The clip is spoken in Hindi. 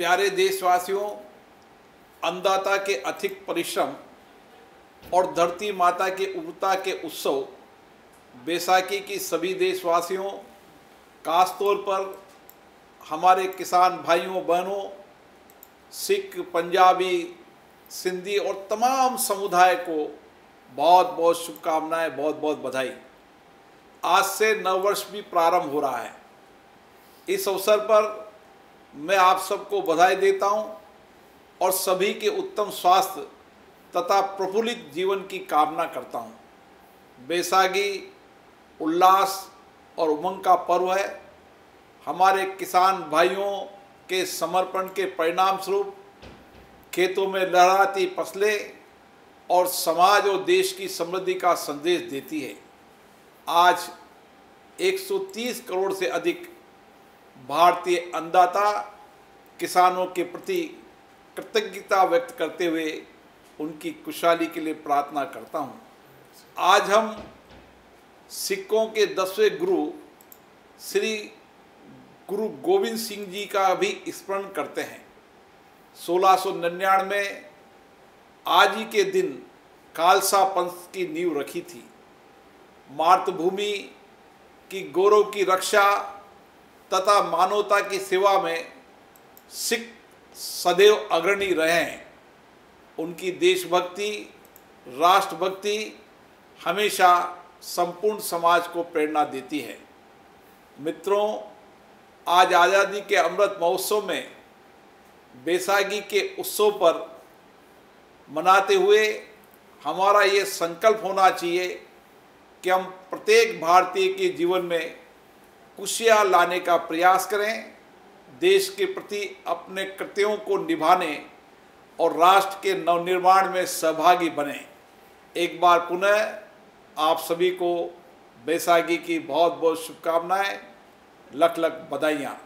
प्यारे देशवासियों, अन्नदाता के अधिक परिश्रम और धरती माता के उगता के उत्सव, बैसाखी की सभी देशवासियों, खासतौर पर हमारे किसान भाइयों, बहनों, सिख, पंजाबी, सिंधी और तमाम समुदाय को बहुत बहुत शुभकामनाएँ बहुत बहुत बधाई। आज से नववर्ष भी प्रारंभ हो रहा है। इस अवसर पर मैं आप सबको बधाई देता हूँ और सभी के उत्तम स्वास्थ्य तथा प्रफुल्लित जीवन की कामना करता हूँ। बैसागी उल्लास और उमंग का पर्व है हमारे किसान भाइयों के समर्पण के परिणाम स्वरूप खेतों में लहराती फ़सलें और समाज और देश की समृद्धि का संदेश देती है आज 130 करोड़ से अधिक भारतीय अन्नदाता किसानों के प्रति कृतज्ञता व्यक्त करते हुए उनकी खुशहाली के लिए प्रार्थना करता हूँ। आज हम सिखों के दसवें गुरु, श्री गुरु गोविंद सिंह जी का भी स्मरण करते हैं। सोलह सौ निन्यानवे आज ही के दिन खालसा पंथ की नींव रखी थी। मातृभूमि की गौरव की रक्षा तथा मानवता की सेवा में सिख सदैव अग्रणी रहे। हैं उनकी देशभक्ति, राष्ट्रभक्ति हमेशा संपूर्ण समाज को प्रेरणा देती है। मित्रों, आज आज़ादी के अमृत महोत्सव में बैसाखी के उत्सव पर मनाते हुए हमारा ये संकल्प होना चाहिए कि हम प्रत्येक भारतीय के जीवन में खुशियाँ लाने का प्रयास करें, देश के प्रति अपने कृत्यों को निभाने और राष्ट्र के नवनिर्माण में सहभागी बने। एक बार पुनः आप सभी को बैसाखी की बहुत बहुत शुभकामनाएँ लख लख बधाइयाँ।